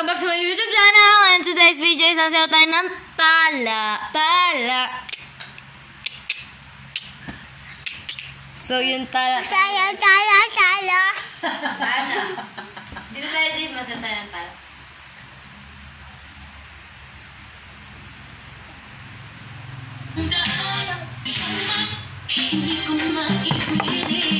Welcome back sa my YouTube channel and today's video is sasayaw tayo ng tala. Tala. So yung tala. Saya, saya, saya. Tala. Dito tayo, Jade, masayaw tayo ng tala. Hindi ko maipilit